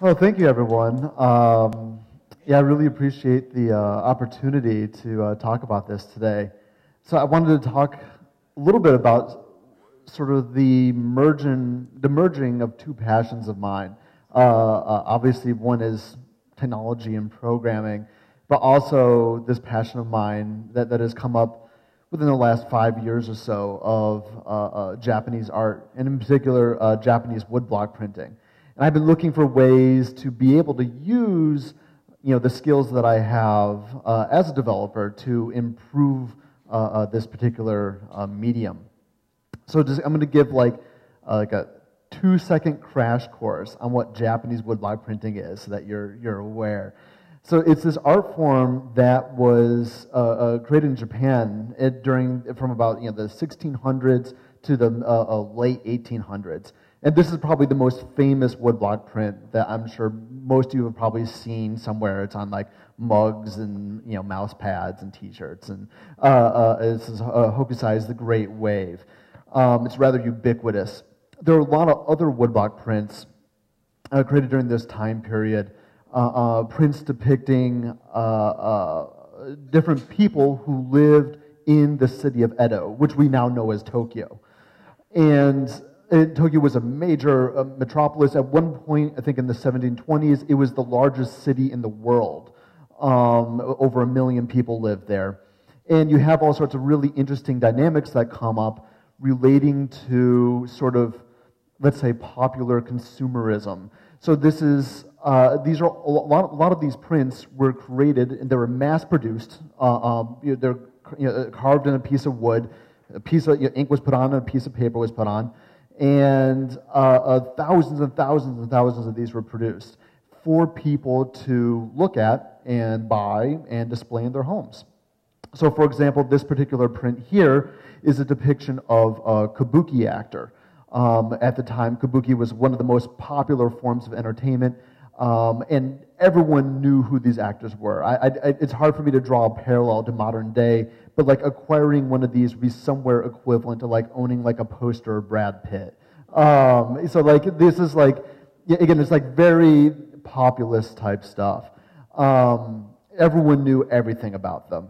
Well, thank you, everyone. Um, yeah, I really appreciate the uh, opportunity to uh, talk about this today. So, I wanted to talk a little bit about sort of the merging, the merging of two passions of mine. Uh, uh obviously, one is technology and programming, but also this passion of mine that, that has come up within the last five years or so of uh, uh, Japanese art, and in particular, uh, Japanese woodblock printing. And I've been looking for ways to be able to use you know, the skills that I have uh, as a developer to improve uh, uh, this particular medium. So just, I'm going to give like, like a two second crash course on what Japanese woodblock printing is so that you're, you're aware. So it's this art form that was uh, uh, created in Japan during from about you know the 1600s to the uh, uh late 1800s, and this is probably the most famous woodblock print that I'm sure most of you have probably seen somewhere. It's on like mugs and you know mouse pads and T-shirts, and uh, uh, it's uh, Hokusai's The Great Wave. Um, it's rather ubiquitous. There are a lot of other woodblock prints created during this time period uh, uh, prints depicting uh, different people who lived in the city of Edo, which we now know as Tokyo. And Tokyo was a major uh, metropolis. At one point, I think in the 1720s, it was the largest city in the world. Um, over a million people lived there. And you have all sorts of really interesting dynamics that come up relating to sort of, let's say, popular consumerism. So this is uh, these are a lot, a lot, of these prints were created and they were mass produced. Uh, um, you know, they're you know, carved in a piece of wood. A piece of you know, ink was put on, and a piece of paper was put on, and uh, uh, thousands and thousands and thousands of these were produced for people to look at and buy and display in their homes. So, for example, this particular print here is a depiction of a kabuki actor. Um, at the time, kabuki was one of the most popular forms of entertainment. Um, and everyone knew who these actors were. I, I, it's hard for me to draw a parallel to modern day, but like acquiring one of these would be somewhere equivalent to like owning like a poster of Brad Pitt. Um, so like this is like again, it's like very populist type stuff. Um, everyone knew everything about them.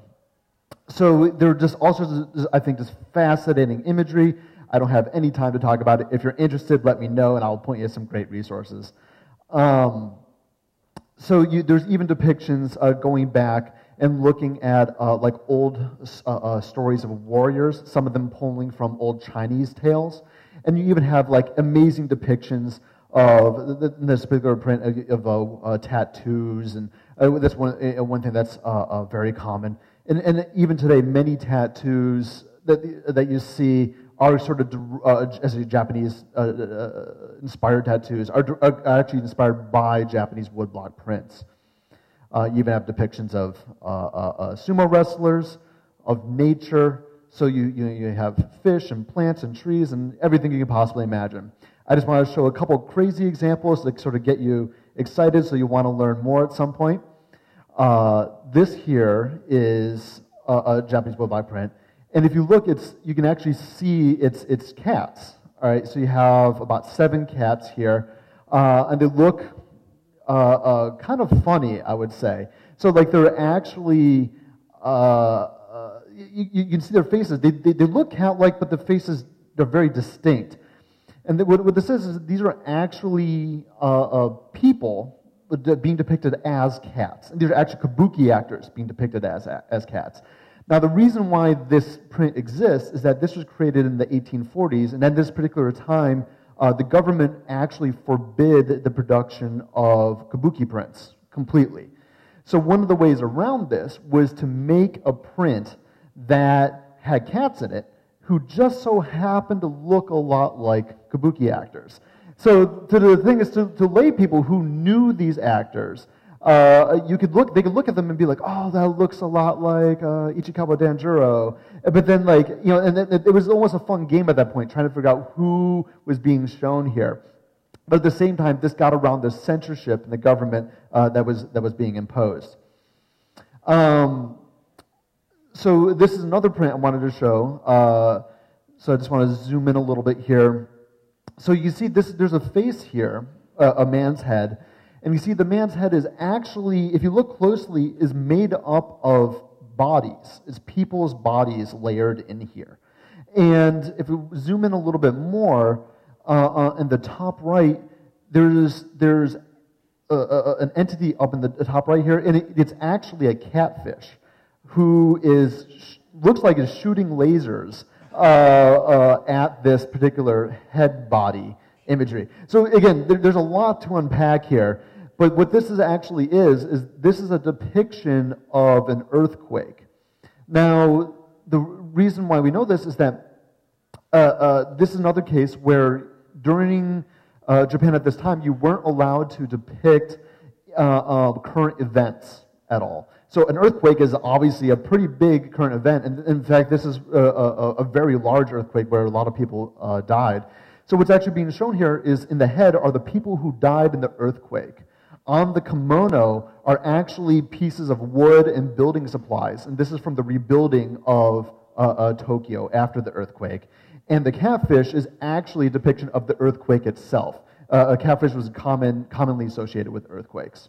So there are just all sorts of, I think, just fascinating imagery. I don't have any time to talk about it. If you're interested, let me know, and I'll point you to some great resources. Um, so you, there's even depictions uh, going back and looking at uh, like old uh, uh, stories of warriors, some of them pulling from old Chinese tales. And you even have like amazing depictions of this particular print of, of uh, tattoos. And that's one, one thing that's very common. And, and even today, many tattoos that, that you see are sort of, uh, as a Japanese uh, uh, inspired tattoos, are, are, actually inspired by Japanese woodblock prints. Uh, you even have depictions of uh, uh, sumo wrestlers, of nature. So you, you, you have fish and plants and trees and everything you can possibly imagine. I just want to show a couple crazy examples that sort of get you excited so you want to learn more at some point. this here is a, a Japanese woodblock print. And if you look, it's, you can actually see it's, it's cats. All right, so you have about seven cats here, uh, and they look uh, uh, kind of funny, I would say. So, like, they're actually, uh, uh, you, you, can see their faces. They, they, they look like, but the faces, they're very distinct. And the, what, what, this is, is these are actually uh, people being depicted as cats. And these are actually kabuki actors being depicted as, as cats. Now, the reason why this print exists is that this was created in the 1840s, and at this particular time, uh, the government actually forbid the production of kabuki prints completely. So, one of the ways around this was to make a print that had cats in it who just so happened to look a lot like kabuki actors. So, to the thing is, to, to lay people who knew these actors, uh, you could look, they could look at them and be like, oh, that looks a lot like uh, Ichikawa Danjuro. But then, like, you know, and it, it was almost a fun game at that point, trying to figure out who was being shown here. But at the same time, this got around the censorship and the government uh, that, was, that was being imposed. Um, so this is another print I wanted to show. Uh, so I just want to zoom in a little bit here. So you see this, there's a face here a man's head. And you see the man's head is actually, if you look closely, is made up of bodies. It's people's bodies layered in here. And if we zoom in a little bit more, uh, uh, in the top right, there's, there's a, a, an entity up in the top right here, and it, it's actually a catfish who is looks like is shooting lasers uh, uh, at this particular head body imagery. So again, there, there's a lot to unpack here. But what this is actually is, is this is a depiction of an earthquake. Now, the reason why we know this is that uh, uh, this is another case where during uh, Japan at this time, you weren't allowed to depict uh, current events at all. So an earthquake is obviously a pretty big current event, and in fact, this is a, a, a very large earthquake where a lot of people uh, died. So what's actually being shown here is in the head are the people who died in the earthquake. On the kimono are actually pieces of wood and building supplies, and this is from the rebuilding of uh, uh, Tokyo after the earthquake. And the catfish is actually a depiction of the earthquake itself. Uh, a catfish was common, commonly associated with earthquakes.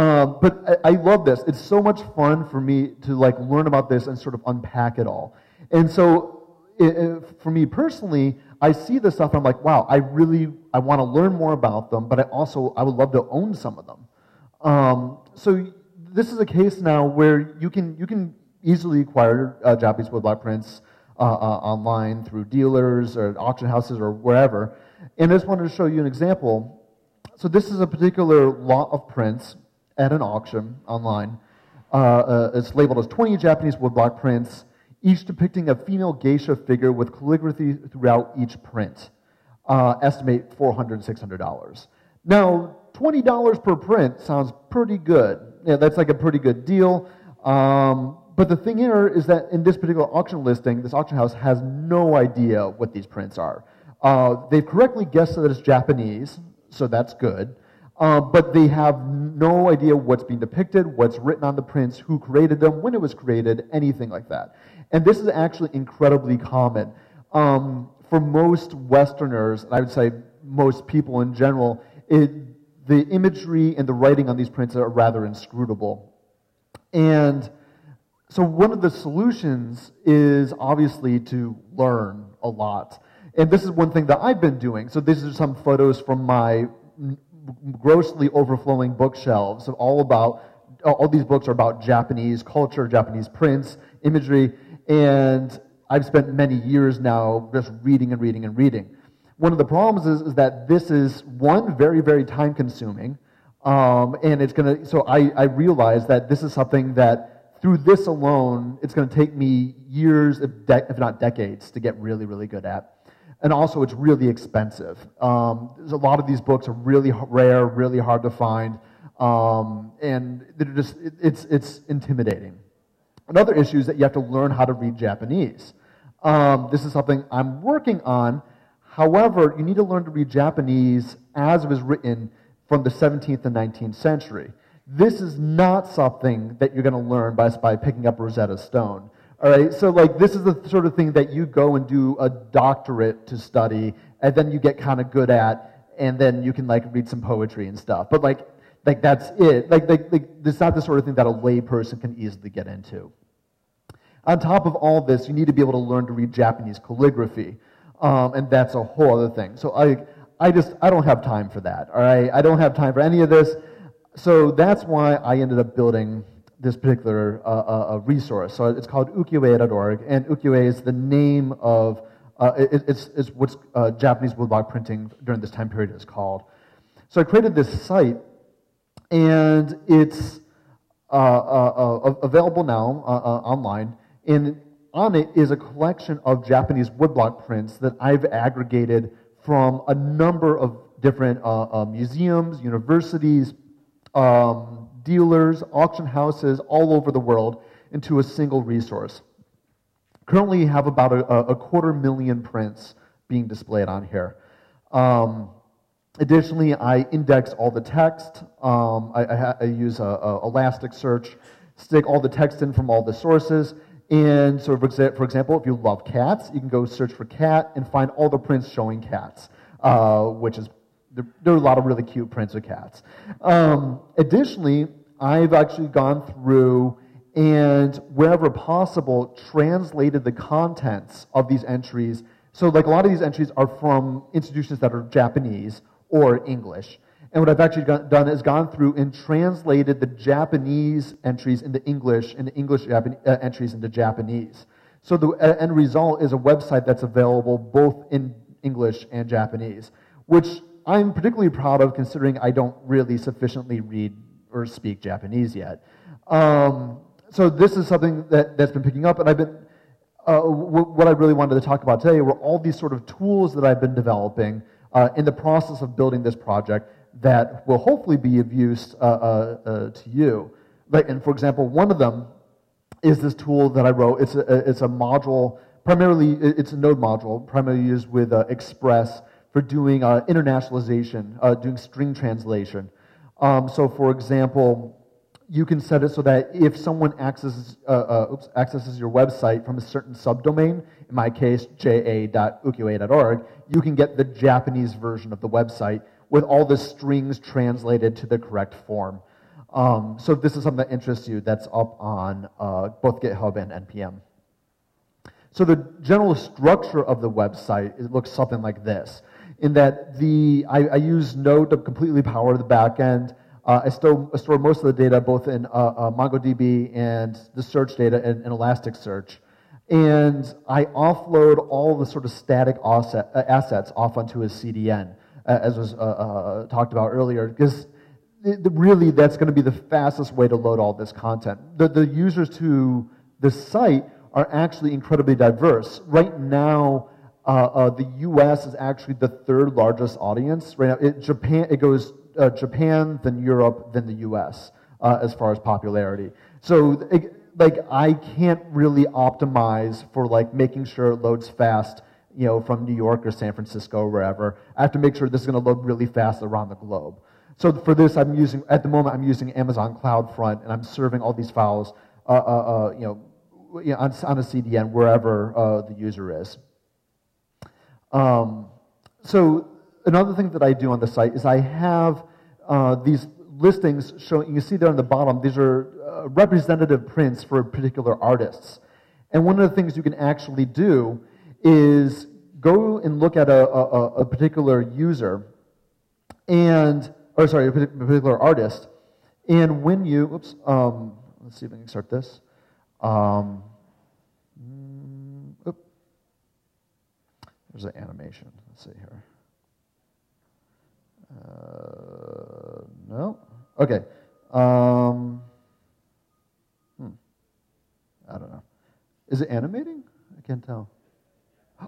Um, but I, I, love this. It's so much fun for me to like learn about this and sort of unpack it all. And so, it, it, for me personally, I see this stuff and I'm like, wow, I really I want to learn more about them, but I also I would love to own some of them. Um, so this is a case now where you can you can easily acquire uh, Japanese woodblock prints uh, uh, online through dealers or auction houses or wherever. And I just wanted to show you an example. So this is a particular lot of prints at an auction online. Uh, uh, it's labeled as 20 Japanese woodblock prints, each depicting a female geisha figure with calligraphy throughout each print. Uh, estimate $400, $600. Now, $20 per print sounds pretty good. Yeah, that's like a pretty good deal. Um, but the thing here is that in this particular auction listing, this auction house has no idea what these prints are. Uh, they've correctly guessed that it's Japanese, so that's good. Uh, but they have no idea what's being depicted, what's written on the prints, who created them, when it was created, anything like that. And this is actually incredibly common. Um, for most Westerners, and I would say most people in general, it, the imagery and the writing on these prints are rather inscrutable. And so one of the solutions is obviously to learn a lot. And this is one thing that I've been doing. So these are some photos from my grossly overflowing bookshelves of all about all these books are about Japanese culture, Japanese prints, imagery, and I've spent many years now just reading and reading and reading. One of the problems is, is that this is one very very time consuming, um, and it's gonna. So I, I realize that this is something that through this alone, it's to take me years, if, de- if, not decades, to get really, really good at. And also, it's really expensive. Um, a lot of these books are really rare, really hard to find, um, and they're just, it, it's, it's intimidating. Another issue is that you have to learn how to read Japanese. Um, this is something I'm working on. However, you need to learn to read Japanese as it was written from the 17th and 19th century. This is not something that you're going to learn by, by picking up Rosetta Stone. All right, so like this is the sort of thing that you go and do a doctorate to study, and then you get kind of good at, and then you can like read some poetry and stuff. But like, like that's it. Like, like, like it's not the sort of thing that a lay person can easily get into. On top of all this, you need to be able to learn to read Japanese calligraphy, um, and that's a whole other thing. So I, I just I don't have time for that. All right, I don't have time for any of this so that's why I ended up building this particular uh, uh, uh resource. So it's called ukiyo-e.org, and ukiyo-e is the name of, uh, it, it's, it's what's uh, Japanese woodblock printing during this time period is called. So I created this site, and it's uh, available now online, and on it is a collection of Japanese woodblock prints that I've aggregated from a number of different museums, universities, um, dealers, auction houses all over the world into a single resource. Currently, have about a, a quarter million prints being displayed on here. Um, additionally, I index all the text. Um, I, I, I, use a, a Elasticsearch, stick all the text in from all the sources. And so, for example, if you love cats, you can go search for cat and find all the prints showing cats, uh, which is there, there are a lot of really cute prints of cats. Um, additionally, I've actually gone through and wherever possible translated the contents of these entries. So like a lot of these entries are from institutions that are Japanese or English. And what I've actually done is gone through and translated the Japanese entries into English and the English Japan, uh, entries into Japanese. So the uh, end result is a website that's available both in English and Japanese, which I'm particularly proud of considering I don't really sufficiently read or speak Japanese yet. Um, so this is something that, that's been picking up, and I've been, uh, w- what I really wanted to talk about today were all these sort of tools that I've been developing uh, in the process of building this project that will hopefully be of use uh, uh, uh, to you. Like, and for example, one of them is this tool that I wrote. It's a, it's a module, primarily, it's a node module, primarily used with uh, Express for doing internationalization, doing string translation. Um, so, for example, you can set it so that if someone accesses, oops, accesses your website from a certain subdomain, in my case, ja.ukiyo-e.org, you can get the Japanese version of the website with all the strings translated to the correct form. Um, so this is something that interests you, that's up on uh, both GitHub and NPM. So the general structure of the website it looks something like this. In that the I, I use Node to completely power the backend. Uh, I, still, I store most of the data both in uh, uh MongoDB and the search data in, in Elasticsearch. And I offload all the sort of static uh, assets off onto a CDN. Uh, as was uh, talked about earlier, because really that's going to be the fastest way to load all this content. The, the users to the site are actually incredibly diverse. Right now, the U.S. is actually the third largest audience. Right now, it, Japan it goes uh, Japan, then Europe, then the U.S. as far as popularity. So, it, like, I can't really optimize for like making sure it loads fast you know, from New York or San Francisco or wherever. I have to make sure this is going to load really fast around the globe. So for this, I'm using, at the moment, I'm using Amazon CloudFront, and I'm serving all these files, uh, uh, uh, you know, on, on, a CDN wherever uh, the user is. Um, so another thing that I do on the site is I have uh, these listings showing, you can see there on the bottom, these are uh, representative prints for particular artists. And one of the things you can actually do is go and look at a, a, a particular user and, or sorry, a particular artist, and when you, oops, um, let's see if I can start this. Um, There's an animation. Let's see here. Uh, no. Okay. Um, hmm. I don't know. Is it animating? I can't tell.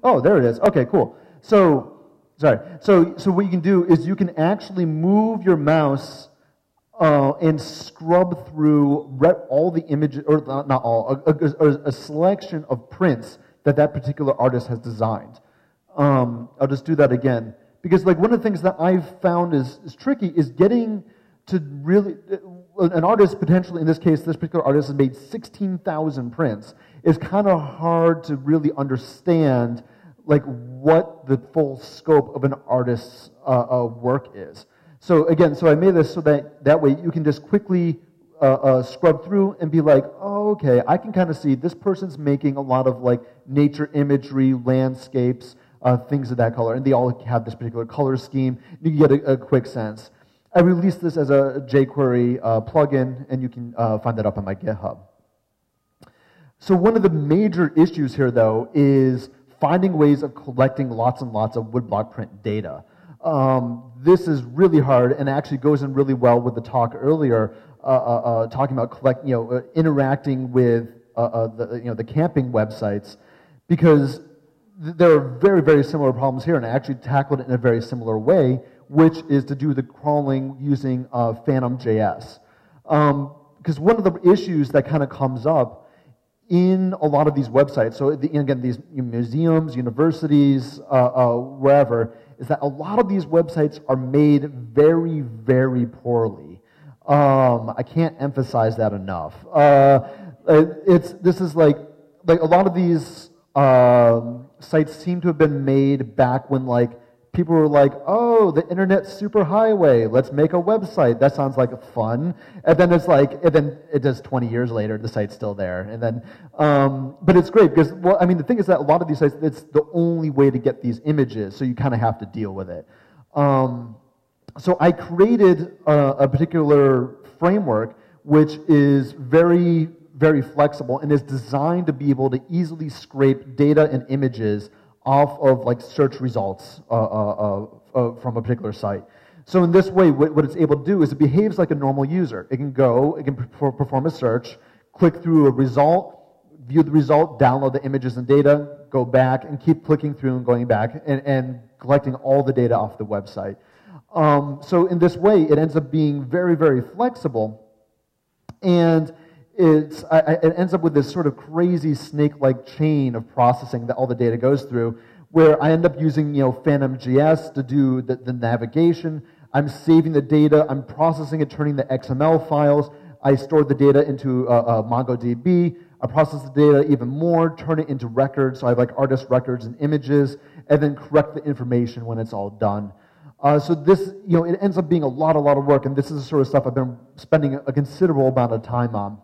Oh, there it is. Okay, cool. So, sorry. So, so what you can do is you can actually move your mouse uh, and scrub through all the images, or not all, a, a, a, selection of prints that that particular artist has designed. Um, I'll just do that again. Because like one of the things that I've found is, is tricky is getting to really, an artist potentially, in this case, this particular artist has made 16,000 prints. It's kind of hard to really understand like what the full scope of an artist's uh, uh, work is. So again, so I made this so that that way you can just quickly uh, uh scrub through and be like, oh, okay, I can kind of see this person's making a lot of like nature imagery, landscapes, uh, things of that color, and they all have this particular color scheme. You can get a, a quick sense. I released this as a jQuery uh, plugin, and you can uh, find that up on my GitHub. So one of the major issues here, though, is finding ways of collecting lots and lots of woodblock print data. Um, this is really hard, and actually goes in really well with the talk earlier, uh, uh, uh talking about collect, you know, uh, interacting with the, you know, the camping websites, because there are very, very similar problems here, and I actually tackled it in a very similar way which is to do the crawling using uh, Phantom.js. Because um, one of the issues that kind of comes up in a lot of these websites, so the, again, these museums, universities, uh, uh, wherever, is that a lot of these websites are made very, very poorly. Um, I can't emphasize that enough. Uh, it's, this is like, like a lot of these um, sites seem to have been made back when like people were like, oh, the internet superhighway, let's make a website. That sounds like fun. And then it's like, and then it does 20 years later, the site's still there. And then, um, but it's great because, well, I mean, the thing is that a lot of these sites, it's the only way to get these images, so you kind of have to deal with it. Um, so I created a, a particular framework which is very, very flexible and is designed to be able to easily scrape data and images off of like search results uh, uh, uh, uh, from a particular site. So in this way, what, what, it's able to do is it behaves like a normal user. It can go, it can perform a search, click through a result, view the result, download the images and data, go back, and keep clicking through and going back and, and collecting all the data off the website. Um, so in this way, it ends up being very, very flexible, and it's, I, it ends up with this sort of crazy snake-like chain of processing that all the data goes through, where I end up using you know PhantomJS to do the, the navigation. I'm saving the data, I'm processing it, turning the XML files. I store the data into uh, uh, MongoDB. I process the data even more, turn it into records. So I have like artist records and images, and then correct the information when it's all done. Uh, so this, you know, it ends up being a lot, a lot of work, and this is the sort of stuff I've been spending a considerable amount of time on.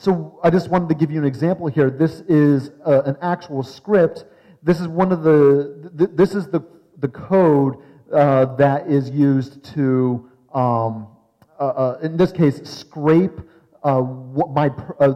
So I just wanted to give you an example here. This is uh, an actual script. This is one of the, th this is the, the code uh, that is used to, um, uh, uh in this case, scrape uh, my,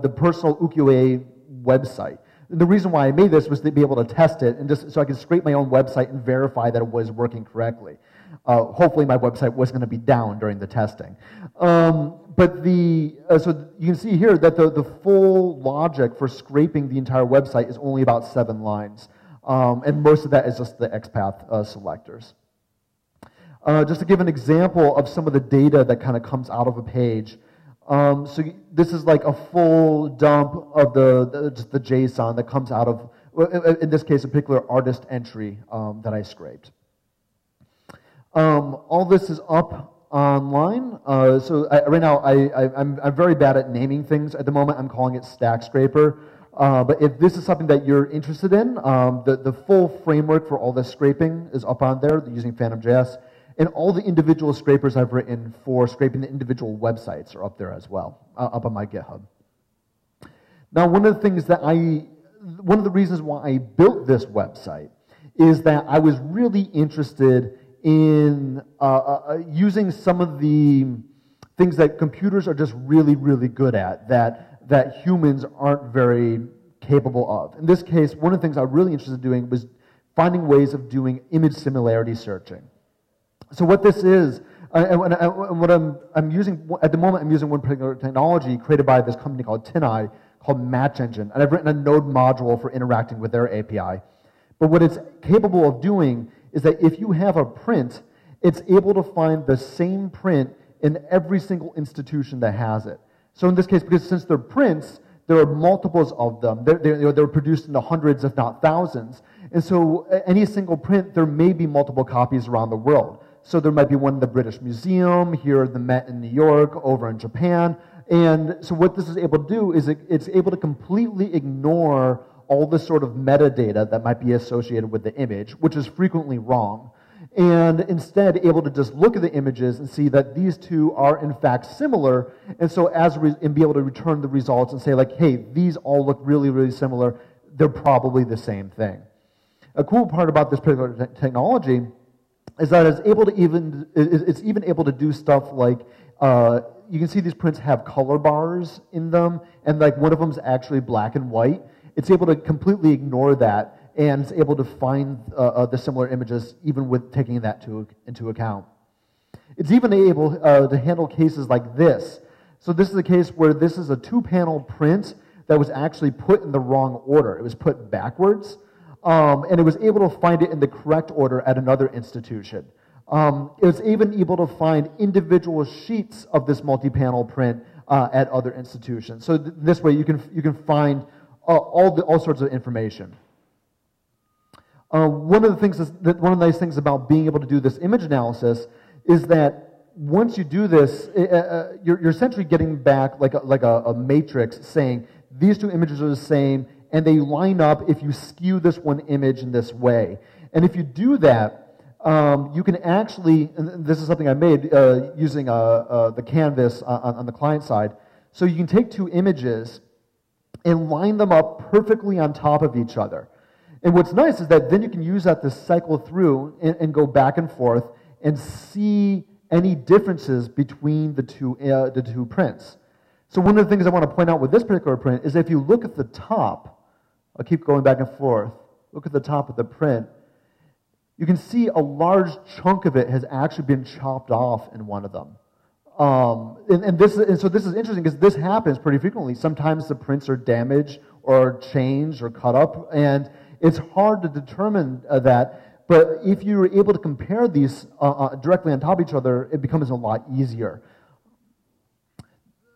the personal ukiyo website. And the reason why I made this was to be able to test it and just so I could scrape my own website and verify that it was working correctly. Hopefully my website was going to be down during the testing. Um, but the, uh, so you can see here that the, the full logic for scraping the entire website is only about seven lines. Um, and most of that is just the XPath uh, selectors. Uh, just to give an example of some of the data that kind of comes out of a page. Um, so this is like a full dump of the, the, just the JSON that comes out of, in this case, a particular artist entry um, that I scraped. Um, all this is up online. Uh, so I, right now, I, am very bad at naming things at the moment. I'm calling it Stack Scraper. Uh, but if this is something that you're interested in, um, the, the full framework for all this scraping is up on there using PhantomJS. And all the individual scrapers I've written for scraping the individual websites are up there as well, uh, up on my GitHub. Now, one of the things that I, one of the reasons why I built this website is that I was really interested in uh, uh, uh, using some of the things that computers are just really, really good at that, that humans aren't very capable of. In this case, one of the things I was really interested in doing was finding ways of doing image similarity searching. So what this is, uh, and, what I'm, I'm using, at the moment I'm using one particular technology created by this company called TinEye called Match Engine. And I've written a node module for interacting with their API. But what it's capable of doing is that if you have a print, it's able to find the same print in every single institution that has it. So in this case, because since they're prints, there are multiples of them. They're, they're, they're produced in the hundreds, if not thousands. And so any single print, there may be multiple copies around the world. So there might be one in the British Museum, here at the Met in New York, over in Japan. And so what this is able to do is it, it's able to completely ignore all the sort of metadata that might be associated with the image, which is frequently wrong, and instead able to just look at the images and see that these two are in fact similar, and so as re- and be able to return the results and say like, hey, these all look really, really similar. They're probably the same thing. A cool part about this particular te- technology is that it's able to even it's even able to do stuff like uh, you can see these prints have color bars in them, and like one of them is actually black and white it's able to completely ignore that and it's able to find uh, uh, the similar images even with taking that to, into account. It's even able uh, to handle cases like this. So this is a case where this is a two-panel print that was actually put in the wrong order. It was put backwards, um, and it was able to find it in the correct order at another institution. Um, it was even able to find individual sheets of this multi-panel print uh, at other institutions. So th this way you can, you can find uh, all, the, all sorts of information. Uh, one of the things that one of the nice things about being able to do this image analysis is that once you do this, uh, you're, you're, essentially getting back like a, like a, a, matrix saying these two images are the same and they line up if you skew this one image in this way. And if you do that, um, you can actually, and this is something I made uh, using uh, uh, the canvas on, on the client side. So you can take two images and line them up perfectly on top of each other. And what's nice is that then you can use that to cycle through and, and go back and forth and see any differences between the two, uh, the two prints. So one of the things I want to point out with this particular print is if you look at the top, I'll keep going back and forth, look at the top of the print, you can see a large chunk of it has actually been chopped off in one of them. Um, and, and, this, and so this is interesting because this happens pretty frequently. Sometimes the prints are damaged or changed or cut up, and it's hard to determine uh, that. But if you're able to compare these uh, uh, directly on top of each other, it becomes a lot easier.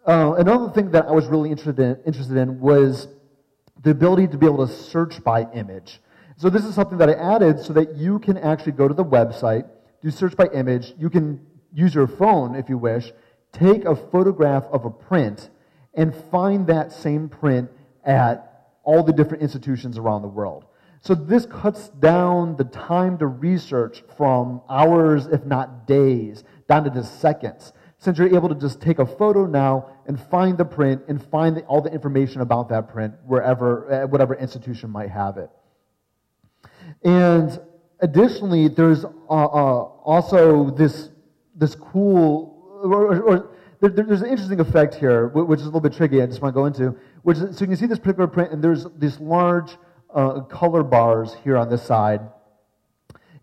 Uh, another thing that I was really interested in, interested in was the ability to be able to search by image. So this is something that I added so that you can actually go to the website, do search by image. You can use your phone if you wish, take a photograph of a print, and find that same print at all the different institutions around the world. So this cuts down the time to research from hours, if not days, down to just seconds. Since you're able to just take a photo now and find the print and find the, all the information about that print wherever, whatever institution might have it. And additionally, there's uh, uh, also this, this cool, or, or there, there's an interesting effect here, which is a little bit tricky. I just want to go into. Which is, so you can see this particular print, and there's these large uh, color bars here on this side.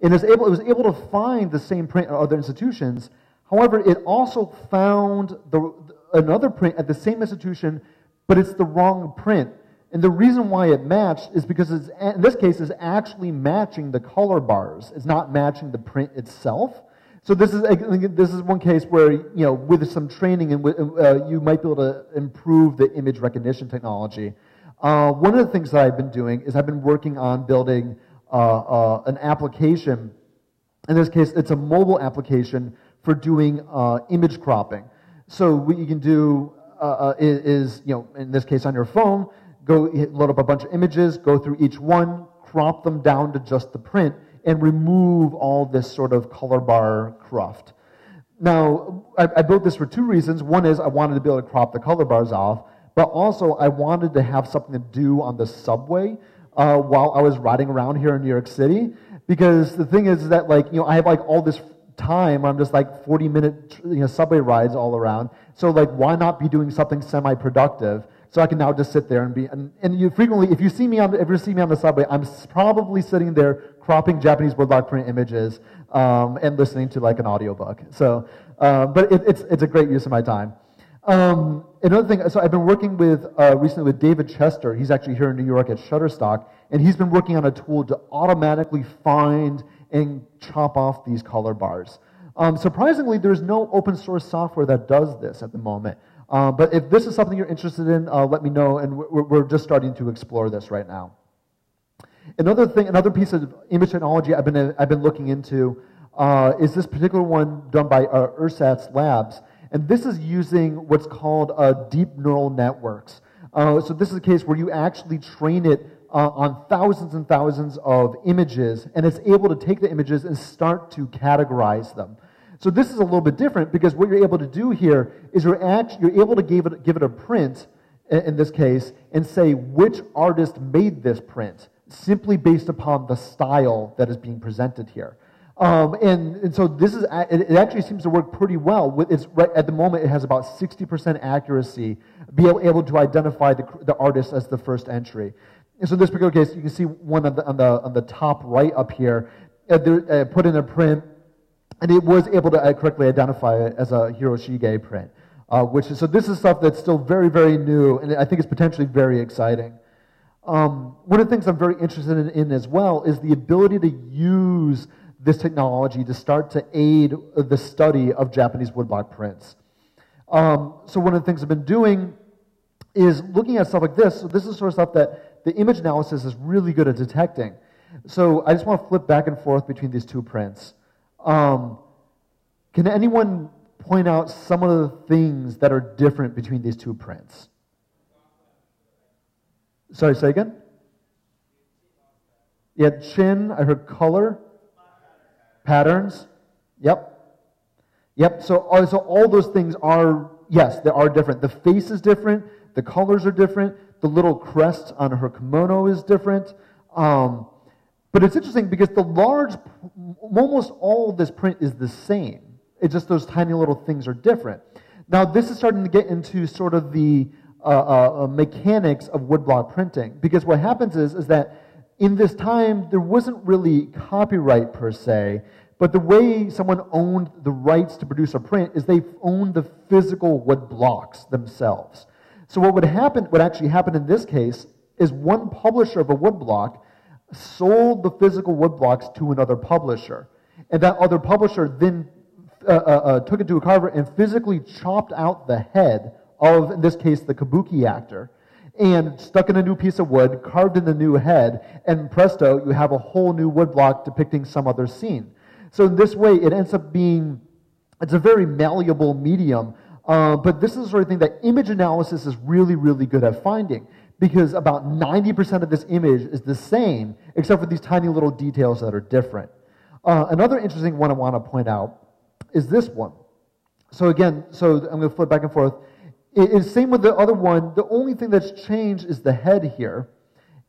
And it was, able, it was able to find the same print at other institutions. However, it also found the, another print at the same institution, but it's the wrong print. And the reason why it matched is because it's, in this case, is actually matching the color bars. It's not matching the print itself. So this is this is one case where you know with some training and uh, you might be able to improve the image recognition technology. Uh, one of the things that I've been doing is I've been working on building uh, uh an application. In this case, it's a mobile application for doing uh, image cropping. So what you can do uh, is, you know in this case on your phone go load up a bunch of images, go through each one, crop them down to just the print, and remove all this sort of color bar cruft. Now, I, I built this for two reasons. One is I wanted to be able to crop the color bars off, but also I wanted to have something to do on the subway uh, while I was riding around here in New York City. Because the thing is that, like, you know, I have like all this time. I'm just like 40 minute you know, subway rides all around. So, like, why not be doing something semi productive? So I can now just sit there and be, and, and you frequently, if you see me on, if you see me on the subway, I'm probably sitting there cropping Japanese woodblock print images um, and listening to like an audiobook. So, uh, but it, it's, it's a great use of my time. Um, another thing, so I've been working with, uh, recently with David Chester. He's actually here in New York at Shutterstock, and he's been working on a tool to automatically find and chop off these color bars. Um, surprisingly, there's no open source software that does this at the moment. Uh, but if this is something you're interested in, uh, let me know, and we're, we're, just starting to explore this right now. Another thing, another piece of image technology I've been, I've been looking into uh, is this particular one done by uh, Ersatz Labs, and this is using what's called uh, deep neural networks. Uh, so this is a case where you actually train it uh, on thousands and thousands of images, and it's able to take the images and start to categorize them. So this is a little bit different because what you're able to do here is you're, actually, you're able to give it, give it a print, in this case, and say which artist made this print, simply based upon the style that is being presented here. Um, and, and so this is, it actually seems to work pretty well. It's right, at the moment, it has about 60% accuracy, be able, able to identify the, the artist as the first entry. And so in this particular case, you can see one on the, on the, on the top right up here, uh, uh, put in a print, and it was able to uh, correctly identify it as a Hiroshige print. Uh, which is, so this is stuff that's still very, very new, and I think it's potentially very exciting. Um, one of the things I'm very interested in, in, as well is the ability to use this technology to start to aid the study of Japanese woodblock prints. Um, so one of the things I've been doing is looking at stuff like this. So this is sort of stuff that the image analysis is really good at detecting. So I just want to flip back and forth between these two prints. Um, can anyone point out some of the things that are different between these two prints? Sorry, say again? Yeah, chin, I heard color. Patterns? Yep. Yep. So, so all those things are, yes, they are different. The face is different. The colors are different. The little crest on her kimono is different. Um, but it's interesting because the large, almost all this print is the same. It's just those tiny little things are different. Now, this is starting to get into sort of the uh, uh, uh mechanics of woodblock printing because what happens is, is that in this time, there wasn't really copyright per se, but the way someone owned the rights to produce a print is they owned the physical wood blocks themselves. So what would happen, what actually happened in this case, is one publisher of a wood block sold the physical wood blocks to another publisher. And that other publisher then uh, uh, uh, took it to a carver and physically chopped out the head of, in this case, the kabuki actor and stuck in a new piece of wood, carved in the new head, and presto, you have a whole new woodblock depicting some other scene. So in this way, it ends up being, it's a very malleable medium, uh, but this is the sort of thing that image analysis is really, really good at finding because about 90% of this image is the same, except for these tiny little details that are different. Uh, another interesting one I want to point out is this one. So again, so I'm going to flip back and forth. It's same with the other one. The only thing that's changed is the head here.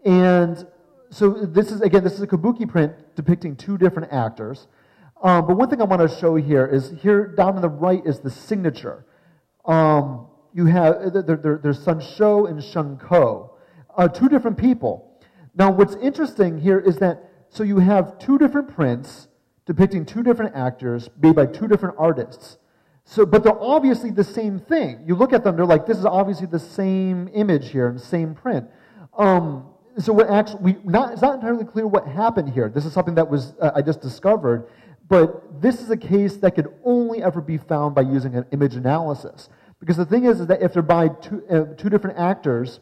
And so this is, again, this is a kabuki print depicting two different actors. Um, but one thing I want to show here is here down on the right is the signature. Um, you have, there, there, there's Shunsho and Shunko, uh, two different people. Now, what's interesting here is that, so you have two different prints depicting two different actors made by two different artists. So, but they're obviously the same thing. You look at them, they're like, this is obviously the same image here and same print. Um, so what actually, we, not, it's not entirely clear what happened here. This is something that was uh, I just discovered, but this is a case that could only ever be found by using an image analysis. Because the thing is, is that if they're by two, uh, two different actors,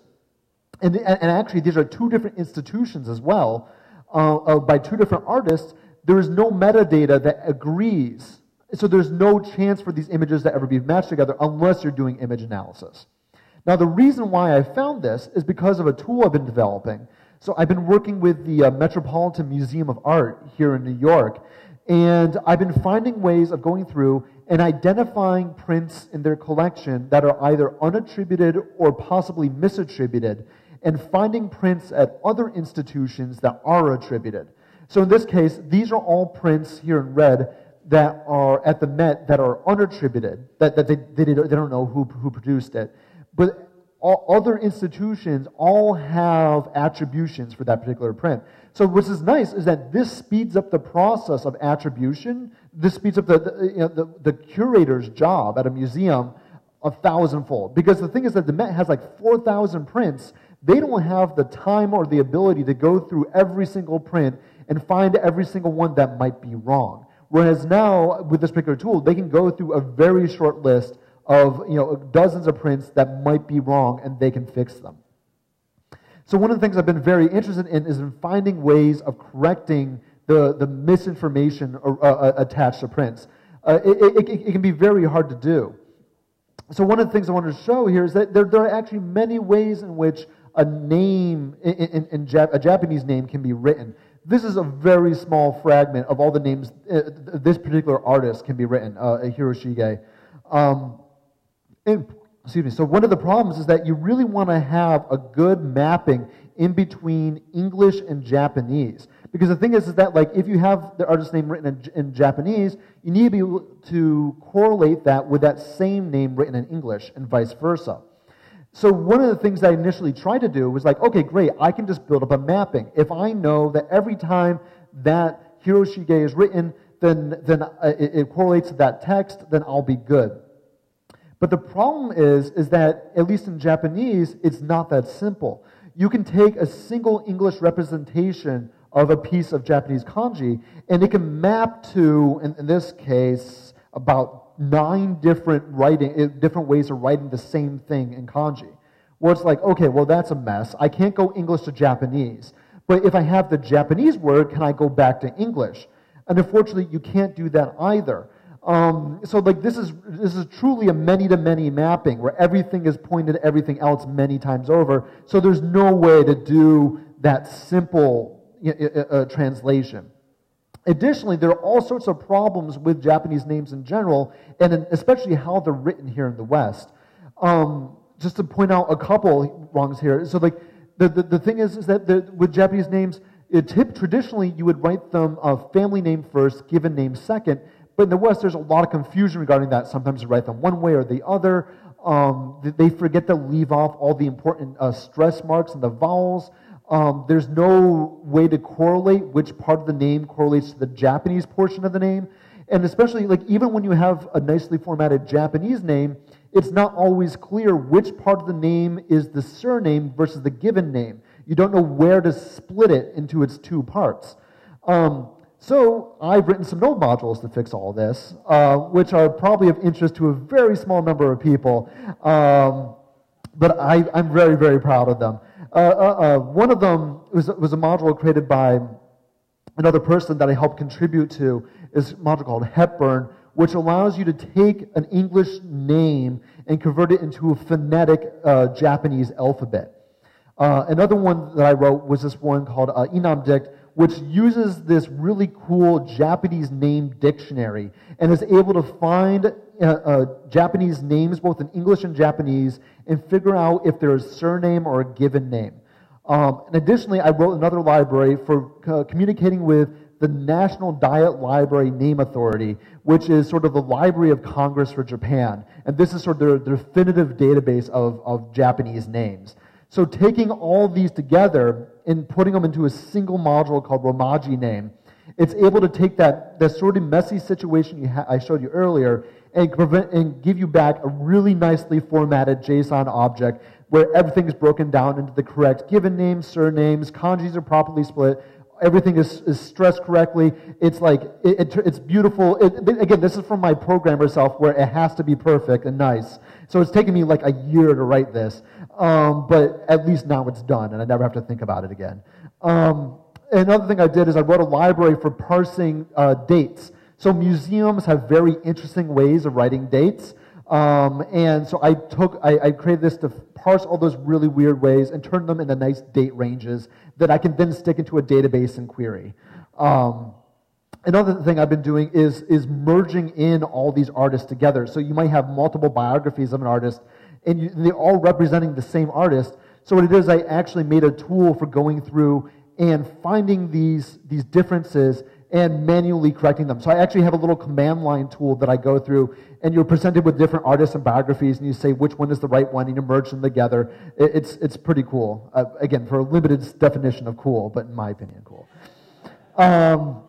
and, and actually these are two different institutions as well, uh, uh by two different artists, there is no metadata that agrees so there's no chance for these images to ever be matched together unless you're doing image analysis. Now, the reason why I found this is because of a tool I've been developing. So I've been working with the uh, Metropolitan Museum of Art here in New York, and I've been finding ways of going through and identifying prints in their collection that are either unattributed or possibly misattributed, and finding prints at other institutions that are attributed. So in this case, these are all prints here in red that are at the Met that are unattributed, that, that they, they, they don't know who, who produced it. But all, other institutions all have attributions for that particular print. So what is nice is that this speeds up the process of attribution. This speeds up the, the, you know, the, the curator's job at a museum a thousandfold. Because the thing is that the Met has like 4,000 prints. They don't have the time or the ability to go through every single print and find every single one that might be wrong. Whereas now, with this particular tool, they can go through a very short list of you know, dozens of prints that might be wrong and they can fix them. So one of the things I've been very interested in is in finding ways of correcting the, the misinformation uh, uh, attached to prints. Uh, it, it, it, can be very hard to do. So one of the things I wanted to show here is that there, there are actually many ways in which a name, in, in, in Jap- a Japanese name, can be written. This is a very small fragment of all the names uh, this particular artist can be written, uh, Hiroshige. Um, and, excuse me. So one of the problems is that you really want to have a good mapping in between English and Japanese. Because the thing is, is that like if you have the artist name written in, in, Japanese, you need to be able to correlate that with that same name written in English and vice versa. So one of the things I initially tried to do was like, okay, great, I can just build up a mapping. If I know that every time that Hiroshige is written, then, then uh, it, it correlates to that text, then I'll be good. But the problem is, is that, at least in Japanese, it's not that simple. You can take a single English representation of a piece of Japanese kanji, and it can map to, in, in this case, about nine different writing, eh, different ways of writing the same thing in kanji. Where it's like, okay, well, that's a mess. I can't go English to Japanese. But if I have the Japanese word, can I go back to English? And unfortunately, you can't do that either. Um, so like this is this is truly a many to many mapping where everything is pointed at everything else many times over. So there's no way to do that simple uh, uh, translation. Additionally, there are all sorts of problems with Japanese names in general, and especially how they're written here in the West. Um, just to point out a couple wrongs here. So, like, the, the, the thing is, is that the, with Japanese names, it tip, traditionally you would write them a family name first, given name second. But in the West, there's a lot of confusion regarding that. Sometimes you write them one way or the other. Um, they forget to leave off all the important uh, stress marks and the vowels. Um, there's no way to correlate which part of the name correlates to the Japanese portion of the name. And especially, like, even when you have a nicely formatted Japanese name, it's not always clear which part of the name is the surname versus the given name. You don't know where to split it into its two parts. Um, so I've written some node modules to fix all this, uh, which are probably of interest to a very small number of people. Um, but I, am very, very proud of them. Uh, uh, uh, one of them was, was a module created by another person that I helped contribute to. Is a module called Hepburn, which allows you to take an English name and convert it into a phonetic uh, Japanese alphabet. Uh, another one that I wrote was this one called uh, which uses this really cool Japanese name dictionary and is able to find uh, Japanese names both in English and Japanese and figure out if there's a surname or a given name. Um, and additionally, I wrote another library for uh, communicating with the National Diet Library Name Authority, which is sort of the Library of Congress for Japan. And this is sort of their definitive database of, of Japanese names. So taking all these together and putting them into a single module called Romaji name, it's able to take that, that sort of messy situation I showed you earlier and, prevent, and give you back a really nicely formatted JSON object where everything is broken down into the correct given names, surnames, kanjis are properly split, everything is, is stressed correctly. It's like, it, it, it's beautiful. It, again, this is from my programmer self where it has to be perfect and nice. So it's taken me like a year to write this. Um, but at least now it's done, and I never have to think about it again. Um, another thing I did is I wrote a library for parsing uh, dates. So museums have very interesting ways of writing dates. Um, and so I took, I, I, created this to parse all those really weird ways and turn them into nice date ranges that I can then stick into a database and query. Um, another thing I've been doing is, is merging in all these artists together. So you might have multiple biographies of an artist and you, they're all representing the same artist. So what it is, I actually made a tool for going through and finding these, these differences and manually correcting them. So I actually have a little command line tool that I go through, and you're presented with different artists and biographies, and you say which one is the right one, and you merge them together. It's, it's pretty cool. Uh, again, for a limited definition of cool, but in my opinion, cool. Um,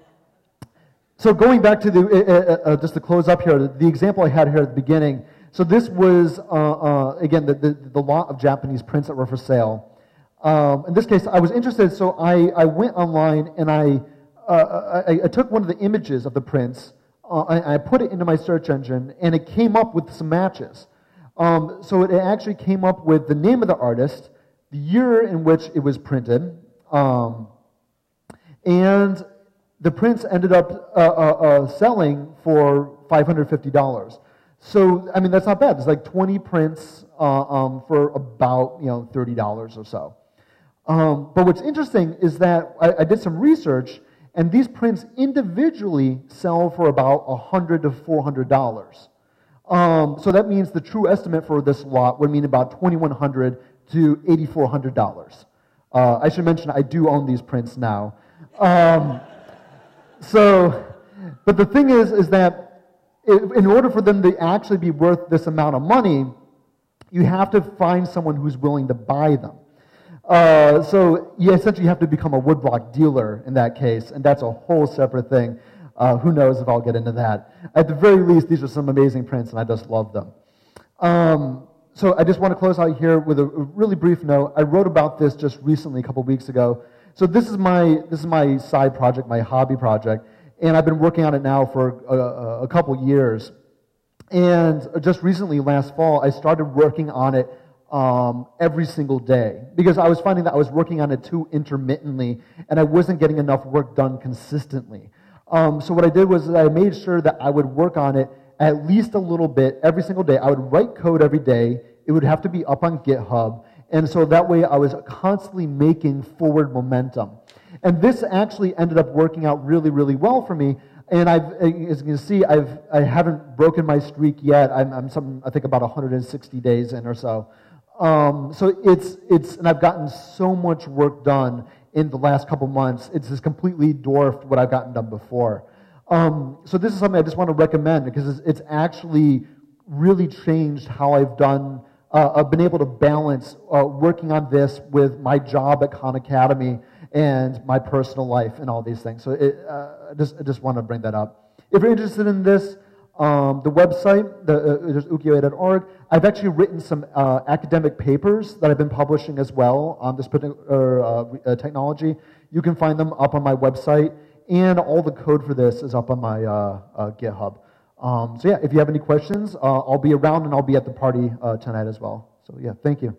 so going back to the, uh, uh, uh just to close up here, the example I had here at the beginning, so this was, uh, uh, again, the, the, the, lot of Japanese prints that were for sale. Um, in this case, I was interested, so I, I went online and I, uh, I, I, took one of the images of the prints, uh, I, I, put it into my search engine, and it came up with some matches. Um, so it actually came up with the name of the artist, the year in which it was printed, um, and the prints ended up uh, uh, selling for $550. So, I mean, that's not bad. It's like 20 prints uh, um, for about, you know, $30 or so. Um, but what's interesting is that I, I, did some research, and these prints individually sell for about 100 to $400. Um, so that means the true estimate for this lot would mean about 2,100 to $8,400. Uh, I should mention I do own these prints now. Um, so, but the thing is, is that in order for them to actually be worth this amount of money, you have to find someone who's willing to buy them. Uh, so you essentially have to become a woodblock dealer in that case, and that's a whole separate thing. Uh, who knows if I'll get into that. At the very least, these are some amazing prints, and I just love them. Um, so I just want to close out here with a, really brief note. I wrote about this just recently, a couple weeks ago. So this is my this is my side project, my hobby project and I've been working on it now for a, a couple years. And just recently, last fall, I started working on it um, every single day because I was finding that I was working on it too intermittently and I wasn't getting enough work done consistently. Um, so what I did was I made sure that I would work on it at least a little bit every single day. I would write code every day. It would have to be up on GitHub. And so that way I was constantly making forward momentum. And this actually ended up working out really, really well for me. And I've, as you can see, I've, I haven't broken my streak yet. I'm, I'm some, I think about 160 days in or so. Um, so it's, it's, and I've gotten so much work done in the last couple months. It's just completely dwarfed what I've gotten done before. Um, so this is something I just want to recommend because it's, it's actually really changed how I've done, uh, I've been able to balance uh, working on this with my job at Khan Academy and my personal life and all these things. So it, uh, I, just, I just want to bring that up. If you're interested in this, um, the website, the, uh, there's ukiyo-e.org. I've actually written some uh, academic papers that I've been publishing as well on this particular uh, uh, technology. You can find them up on my website, and all the code for this is up on my uh, uh, GitHub. Um, so yeah, if you have any questions, I'll be around and I'll be at the party tonight as well. So yeah, thank you.